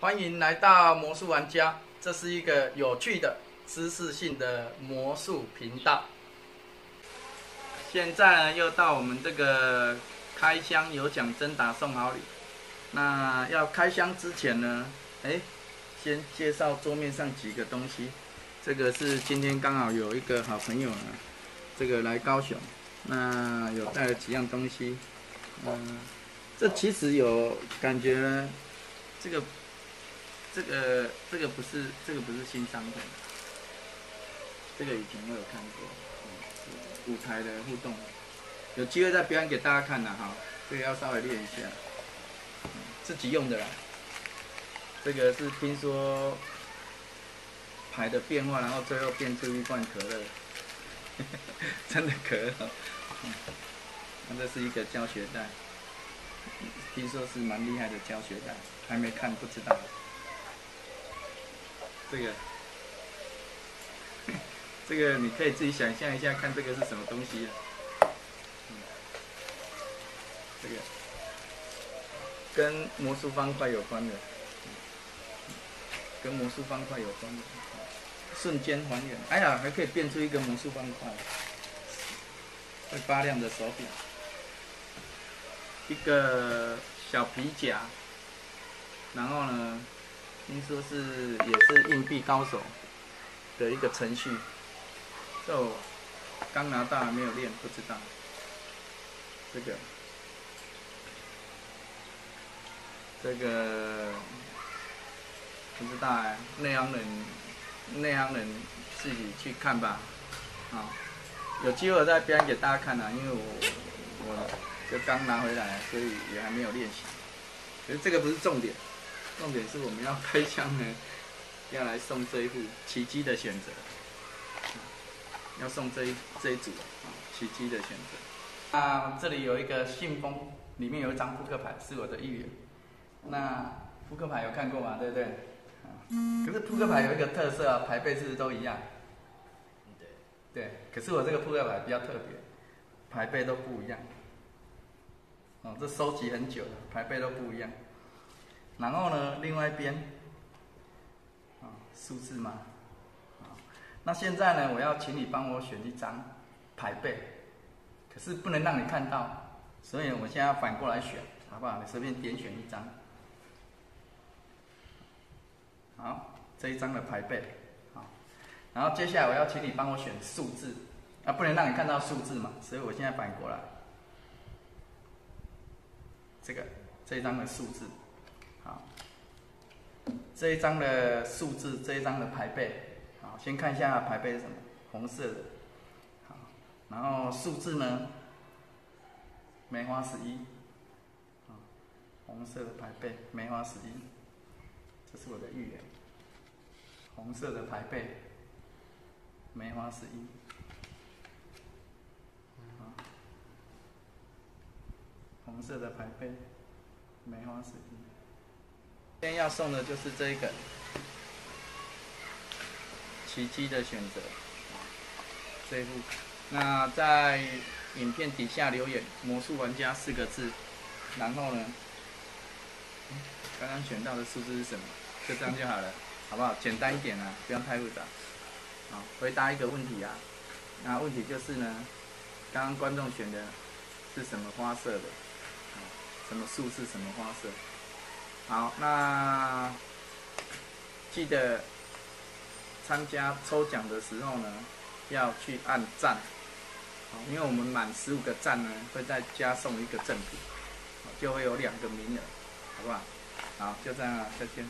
欢迎来到魔术玩家，这是一个有趣的知识性的魔术频道。现在呢，又到我们这个开箱有奖征答送好礼。那要开箱之前呢，哎，先介绍桌面上几个东西。这个是今天刚好有一个好朋友呢，这个来高雄，那有带了几样东西。嗯，这其实有感觉，这个。这个这个不是这个不是新商品，这个以前我有看过，舞台的互动，有机会再表演给大家看的哈，这个要稍微练一下，自己用的啦。这个是听说牌的变化，然后最后变出一罐可乐，真的可乐。那这是一个教学带，听说是蛮厉害的教学带，还没看不知道。这个，这个你可以自己想象一下，看这个是什么东西。这个。跟魔术方块有关的，跟魔术方块有关的，瞬间还原。哎呀，还可以变出一个魔术方块，会发亮的手柄，一个小皮夹，然后呢？听说是也是硬币高手的一个程序，就刚拿到还没有练，不知道。这个，这个不知道哎，内行人内行人自己去看吧。啊，有机会再表演给大家看啊，因为我我就刚拿回来，所以也还没有练习。可是这个不是重点。重点是我们要开枪呢，要来送这一副奇迹的选择，要送这一这一组啊，奇迹的选择。啊，这里有一个信封，里面有一张扑克牌，是我的一员。那扑克牌有看过吗？对不对？可是扑克牌有一个特色啊，牌背是不是都一样？对。对。可是我这个扑克牌比较特别，牌背都不一样。哦，这收集很久了，牌背都不一样。然后呢，另外一边，啊，数字嘛，啊，那现在呢，我要请你帮我选一张牌背，可是不能让你看到，所以我现在要反过来选，好不好？你随便点选一张，好，这一张的牌背，好，然后接下来我要请你帮我选数字，啊，不能让你看到数字嘛，所以我现在反过来，这个这一张的数字。好，这一张的数字，这一张的牌背，好，先看一下牌背是什么，红色的，好，然后数字呢，梅花十一，啊，红色的牌背，梅花十一，这是我的预言，红色的牌背，梅花十一，红色的牌背，梅花十一。今天要送的就是这一个奇迹的选择，这一副。那在影片底下留言“魔术玩家”四个字，然后呢，刚刚选到的数字是什么？就这样就好了，好不好？简单一点啊，不要太复杂。好，回答一个问题啊。那问题就是呢，刚刚观众选的是什么花色的？什么数是？什么花色？好，那记得参加抽奖的时候呢，要去按赞，好，因为我们满十五个赞呢，会再加送一个赠品，就会有两个名额，好不好？好，就这样，再见。